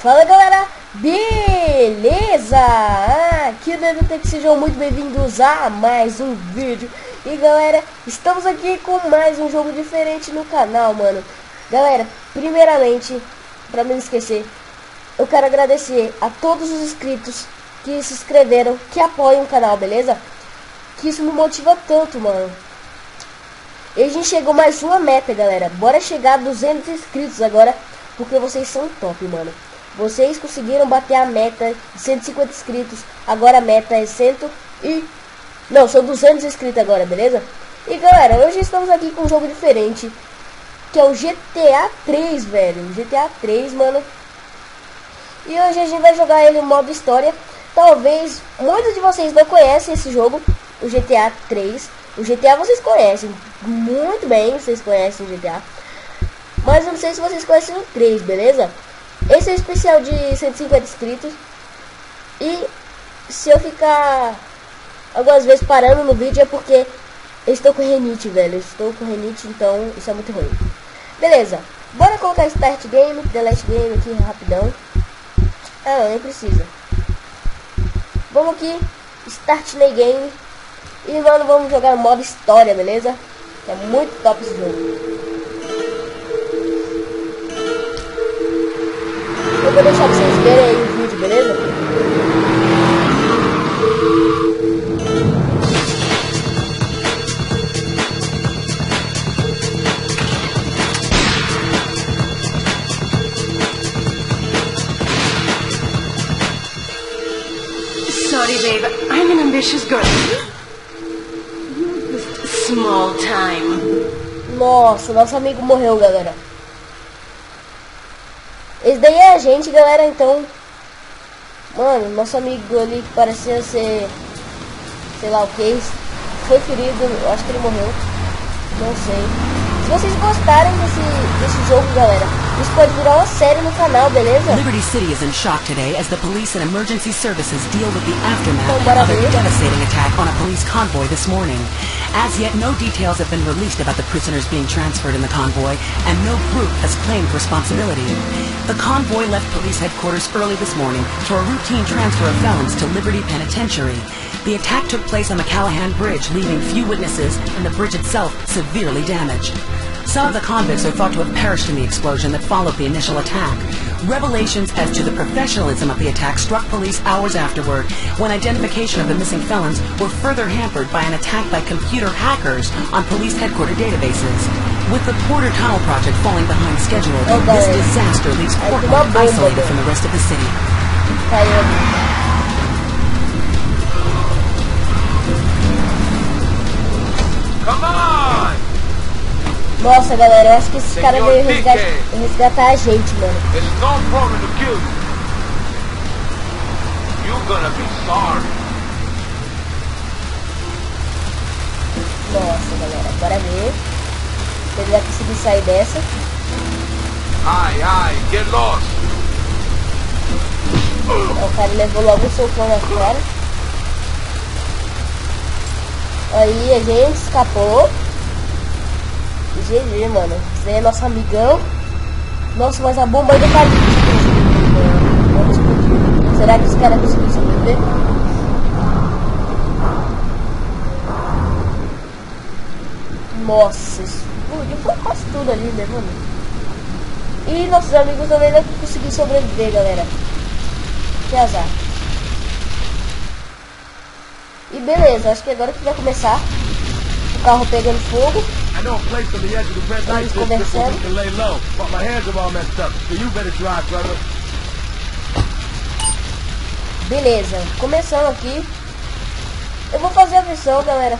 Fala galera, beleza? Ah, aqui no EduTech sejam muito bem-vindos a mais um vídeo. E galera, estamos aqui com mais um jogo diferente no canal, mano. Galera, primeiramente, pra não esquecer Eu quero agradecer a todos os inscritos que se inscreveram, que apoiam o canal, beleza? Que isso me motiva tanto, mano. E a gente chegou mais uma meta, galera. Bora chegar a 200 inscritos agora Porque vocês são top, mano vocês conseguiram bater a meta de 150 inscritos. Agora a meta é 100 e... Não, são 200 inscritos agora, beleza? E galera, hoje estamos aqui com um jogo diferente. Que é o GTA 3, velho. GTA 3, mano. E hoje a gente vai jogar ele no modo história. Talvez muitos de vocês não conhecem esse jogo, o GTA 3. O GTA vocês conhecem muito bem, vocês conhecem o GTA. Mas não sei se vocês conhecem o 3, beleza? Esse é o especial de 150 inscritos. E se eu ficar algumas vezes parando no vídeo é porque eu estou com renite, velho. Eu estou com renite, então isso é muito ruim. Beleza. Bora colocar Start Game, Delete Game aqui rapidão. Ah, nem precisa. Vamos aqui, Start Play Game. E, mano, vamos jogar modo história, beleza? é muito top esse jogo. Vou deixar vocês verem aí o vídeo, beleza? Sorry, babe. I'm an ambitious girl. Small time. Nossa, nosso amigo morreu, galera. Esse daí é a gente, galera, então... Mano, nosso amigo ali que parecia ser... Sei lá o que, foi ferido, acho que ele morreu. Não sei. Se vocês desse, desse jogo, galera, isso pode virar uma série no canal, beleza? Liberty City is in shock today as the police and emergency services deal with the aftermath Então, of a devastating attack on a police convoy this morning. As yet, no details have been released about the prisoners being transferred in the convoy, and no group has claimed responsibility. The convoy left police headquarters early this morning for a routine transfer of felons to Liberty Penitentiary. The attack took place on the Callahan Bridge, leaving few witnesses and the bridge itself severely damaged. Some of the convicts are thought to have perished in the explosion that followed the initial attack. Revelations as to the professionalism of the attack struck police hours afterward, when identification of the missing felons were further hampered by an attack by computer hackers on police headquarter databases. With the Porter Tunnel project falling behind schedule, Okay. this disaster leaves Portland isolated from the rest of the city. Nossa, galera, eu acho que esse cara veio resgatar, resgatar a gente, mano. Nossa, galera, bora ver. Se ele vai conseguir sair dessa. Aye, aye, get lost. O cara levou logo um socão na cara. Aí a gente escapou. GG, mano. Esse é nosso amigão. Nossa, mas a bomba ainda tá ali. Será que os caras conseguiram sobreviver? Nossa, explodiu foi quase tudo ali, né, mano? E nossos amigos também não conseguiram sobreviver, galera. Que azar. E beleza, acho que agora que vai começar. O carro pegando fogo. Conversando. Beleza, começando aqui. Eu vou fazer a versão, galera.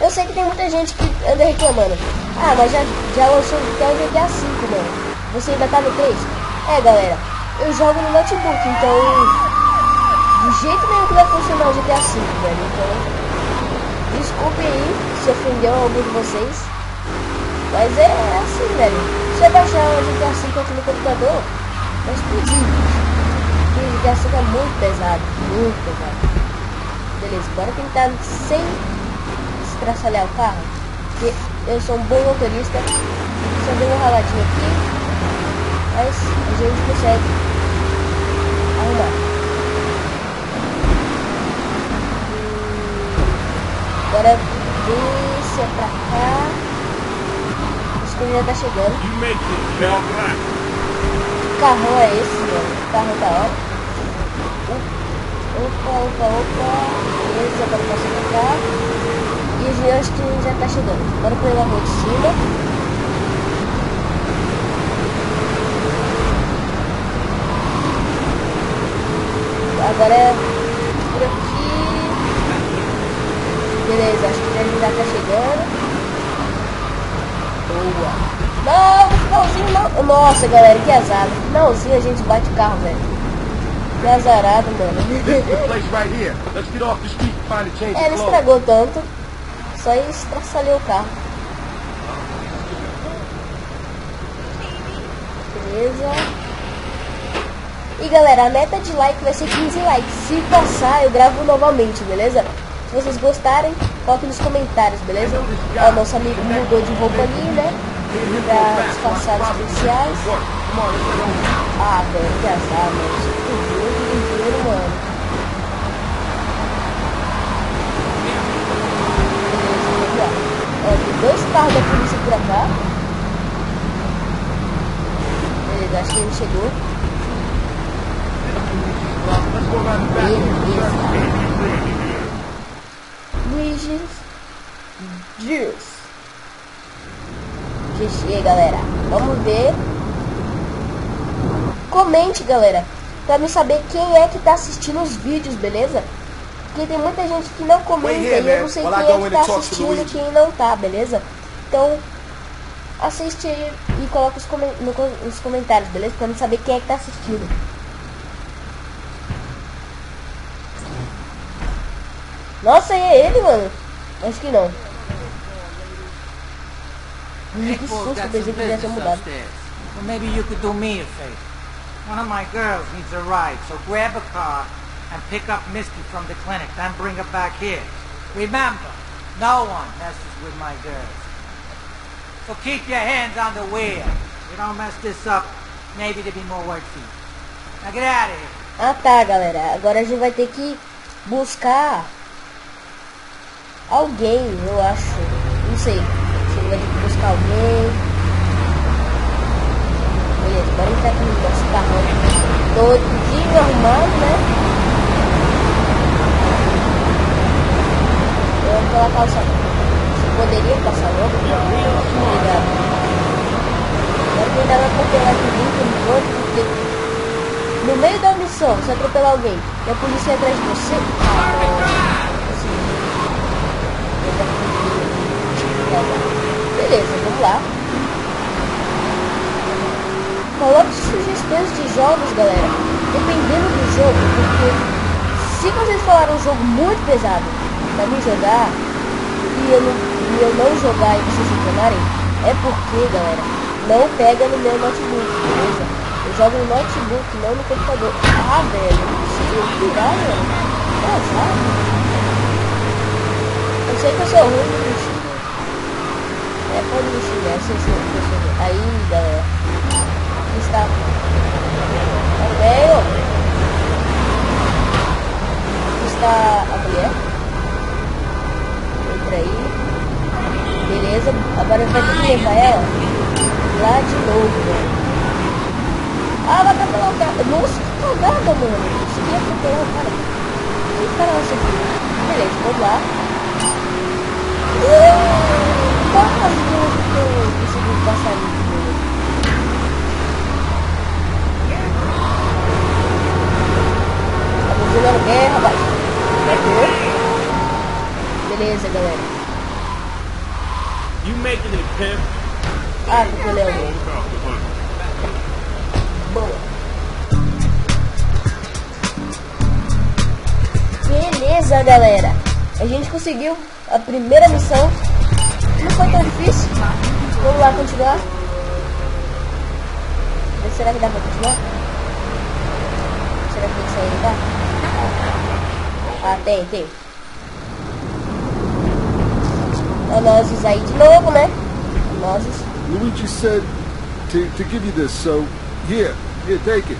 Eu sei que tem muita gente que anda reclamando. Ah, mas já, já lançou até o GTA V, mano. Você ainda tá no 3? É, galera. Eu jogo no notebook, então... De jeito nenhum que vai funcionar o GTA V, velho. Então... Desculpe aí se ofendeu algum de vocês. Mas é assim, velho. Se você baixar o GTA V aqui no computador, vai explodir. Porque o GTA V é muito pesado. Muito pesado. Beleza, bora tentar sem estraçalhar o carro. Porque eu sou um bom motorista. Só dei uma raladinha aqui. Mas a gente consegue arrumar. Agora desça pra cá. Acho que ele já tá chegando. Que carrão é esse, mano? Que carrão da hora. Opa, opa, opa. Beleza, agora passa pra cá. E eu acho que ele já tá chegando. Bora pegar a rua de cima. Agora é por aqui. Beleza, acho que ele já tá chegando. Boa. Não, no finalzinho não. Nossa, galera, que azar. No finalzinho a gente bate o carro, velho. Que azarado, mano. É, clothes. estragou tanto. Só estraçalhou o carro. Beleza. E galera, a meta de like vai ser 15 likes. Se passar, eu gravo novamente, beleza? Se vocês gostarem, coloquem nos comentários, beleza? Ó, nosso amigo mudou de roupa ali, né? Pra disfarçar os policiais. Ah, velho, que azar, mano. Tudo mano. Beleza, vamos lá. Ó, tem dois carros da polícia por cá. Beleza, acho que ele chegou. Beleza. Luigi's Juice. GG, galera. Vamos ver. Comente, galera. Pra me saber quem é que tá assistindo os vídeos, beleza? Porque tem muita gente que não comenta here, e eu não sei quem é que tá assistindo e quem não tá, beleza? Então, assiste aí e coloca os comen- nos comentários, beleza? Pra me saber quem é que tá assistindo. Nossa, é ele, mano? Acho que não. Que susto, got pensei que ele ia ter mudado. Well, maybe you could do me a favor. One of my girls needs a ride, so grab a car and pick up Misty from the clinic, then bring her back here. Remember, no one messes with my girls. So keep your hands on the wheel. You don't mess this up, maybe there'll be more work for you. Now get out of here. Ah tá, galera. Agora a gente vai ter que buscar alguém, eu acho. Não sei. Se ele vai ter que buscar alguém. Beleza, bora entrar aqui no nosso carrão todinho arrumado, né? Eu vou colocar o salão. Você poderia passar logo? Obrigado. Agora que ainda vai atropelar aqui muito no outro, porque no meio da missão, você atropelar alguém e a polícia ir atrás de você. Ah, assim, eu já fui- Beleza, vamos lá. Coloque sugestões de jogos, galera. Dependendo do jogo, porque se vocês falaram um jogo muito pesado pra mim jogar e eu não, e eu não jogar e vocês reclamarem, é porque, galera, não pega no meu notebook, beleza? Eu jogo no notebook, não no computador. Ah, velho, consigo ligar, velho. Que azar. Eu sei que eu sou ruim. É, eu sei que eu sou ruim. Aí, galera, aqui está. Tá bem, ó. Aqui está a mulher. Entra aí. Beleza, agora eu vou ter que levar ela lá de novo, velho. Ah, vai atropelar o cara. Nossa, que cagada, mano. Consegui atropelar o cara. Ih, caramba, isso aqui. Beleza, vamos lá. Uh, Que eu consegui passar ali. Estamos jogando bem, rapaz. Pegou. Beleza, galera. You making it, pimp? Ah, atropelei alguém. Boa. Beleza, galera. A gente conseguiu a primeira missão. Não foi tão difícil. Vamos lá continuar. Mas Será que dá pra continuar? Será que tem que sair dá? Ah, tem, tem. Ó, nozes aí de novo, né? Nozes. Luigi said to, to give you this, so Here, here, take it.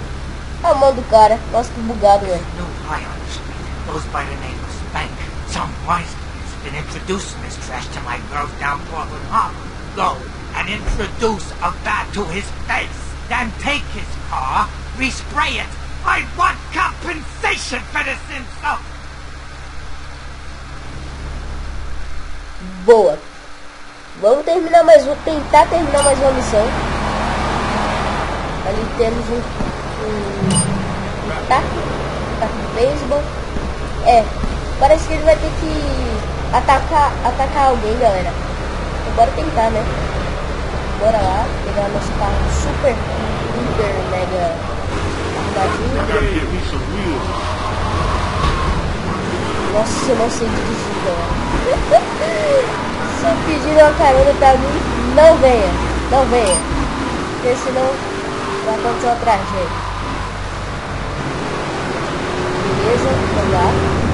A mão do cara. Nossa, que bugado, velho. New high on the street goes by the name of Spank. Some wise been introducing this trash to my girls down Portland Harbor. Go and introduce a bat to his face. Then take his car, respray it. I want compensation for this insult. Boa. Vamos terminar mais um. Tentar terminar mais uma missão. Ali temos um. Um, um taco. Taco de beisebol. É. Parece que ele vai ter que atacar, atacar alguém, galera. Então, bora tentar, né? Bora lá. Pegar nosso carro super, hiper, mega. wheels. Nossa, eu não sei dirigir, galera. Se eu pedir uma carona pra mim, não venha. Não venha. Porque senão vai acontecer uma tragédia. Beleza, vamos lá.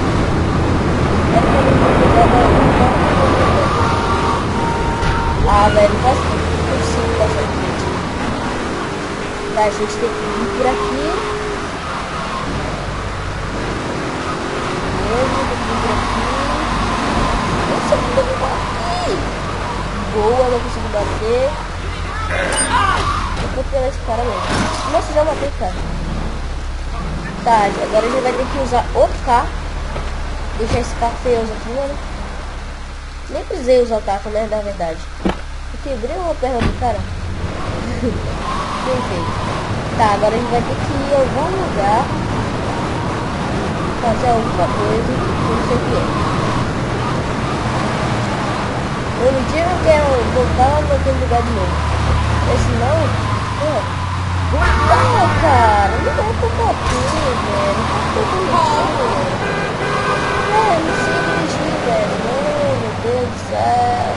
Ah, velho, faz possível passar aqui. Tá, a gente tem que vir por aqui. Beleza, tem que vir por aqui. Nossa, eu não aqui. Boa, não consigo bater. Eu vou pegar esse cara mesmo. Nossa, já matei, cara. Tá, agora a gente vai ter que usar outro carro. Deixar esse feioso aqui, mano. Nem precisei usar o taco, né, na verdade. Eu quebrei uma perna do cara. Bem feito. Tá, agora a gente vai ter que ir em algum lugar. Fazer alguma coisa. eu Não sei o que é. Eu me diga que é voltar naquele lugar de novo. Porque senão. Pô. Não, cara, não dá pra bater, velho. Não tá bonitinho, velho. É, não sei dirigir, velho. Não, meu Deus do céu.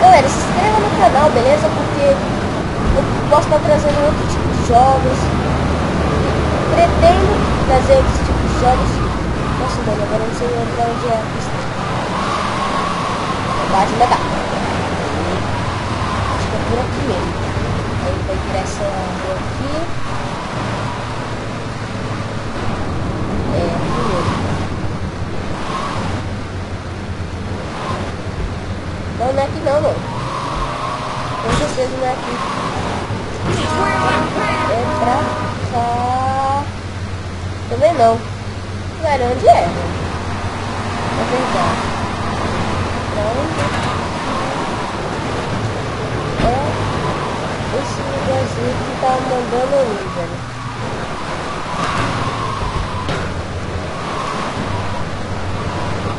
Galera, se inscreva no canal, beleza? Porque eu posso estar trazendo outro tipo de jogos. Pretendo trazer outros tipos de jogos. Nossa, mano, agora não sei onde é a pista. Bate ainda dá. Acho que é por aqui mesmo. Aí vai virar essa rua aqui. É, aqui mesmo. Não, não é aqui não, mano. Com certeza não é aqui. É pra cá. Também não. Velho, onde é? É verdade. Pra onde? É esse lugarzinho que ir, velho.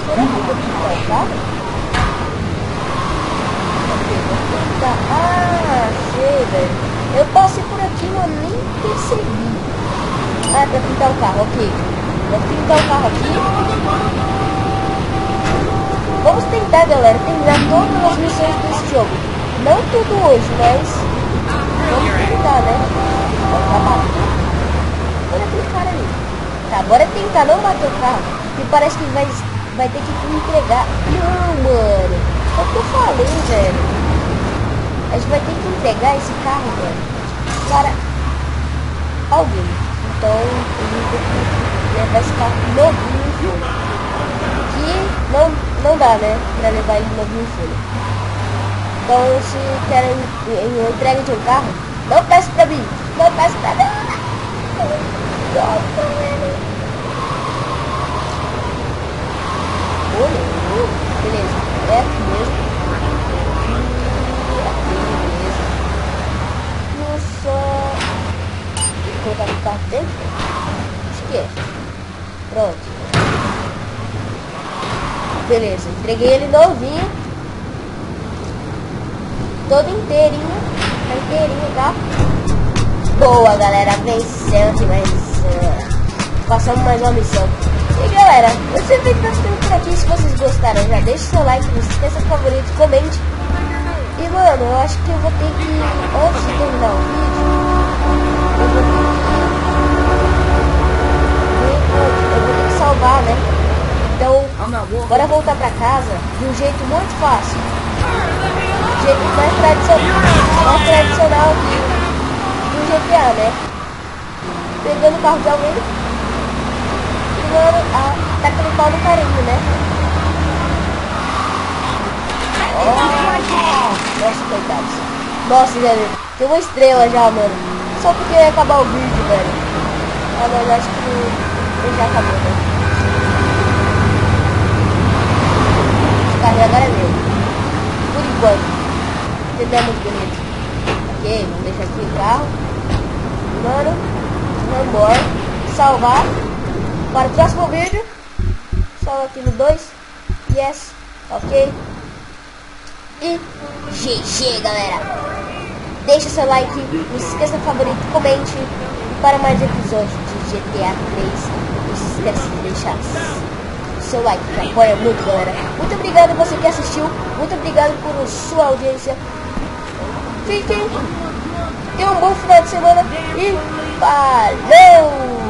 Será que eu vou pintar. Ah, sei, velho. Eu passei por aqui, mas nem percebi. Ah, é pra pintar o carro, ok. Vou pintar o carro aqui. Vamos tentar, galera, terminar todas as missões desse jogo. Não tudo hoje, mas vamos tentar, né? Olha aquele cara ali. Tá, bora tentar não bater o carro, que parece que vai, vai ter que entregar. Não, mano. É o que eu falei, velho. A gente vai ter que entregar esse carro, velho, para alguém. Então, a gente tem que levar esse carro novinho em. Que não, não dá, né? Pra levar ele novinho em folha. Então, se querem em entrega de um carro, não peça pra mim. Nossa, velho. Olha, uh, beleza. É aqui mesmo. E aqui, beleza. Nossa. Vou colocar o carro dentro? É. Pronto. Beleza, entreguei ele novinho. Todo inteirinho. Tá inteirinho, tá? Boa, galera. Vencemos mais missão. Passamos mais uma missão. E galera, eu sempre que tá ficando por aqui. Se vocês gostaram, já deixe seu like, não se esqueça do favorito, comente. E mano, eu acho que eu vou ter que, antes de terminar o vídeo, eu vou ter que, salvar, né? Então, bora voltar pra casa de um jeito muito fácil. jeito mais tradicional, mais tradicional GTA, né? Pegando o carro de alguém mano, ah, tá com pau no carinho, né? Oh, nossa, coitados. Nossa, velho, tem uma estrela já, mano. Só porque ia acabar o vídeo, velho. Ah, mas acho que ele já acabou, né? Esse carro agora é meu. Por enquanto. Ele é muito bonito. Ok, vamos deixar aqui o carro. Mano, vambora. Salvar. Para o próximo vídeo. Salva aqui no 2. Yes. Ok. E GG, galera. Deixa seu like, não se esqueça do favorito, comente. E para mais episódios de GTA 3, não se de deixar seu like, que apoia muito, galera. Muito obrigado você que assistiu. Muito obrigado por sua audiência. Fiquem. Tenham um bom final de semana e valeu!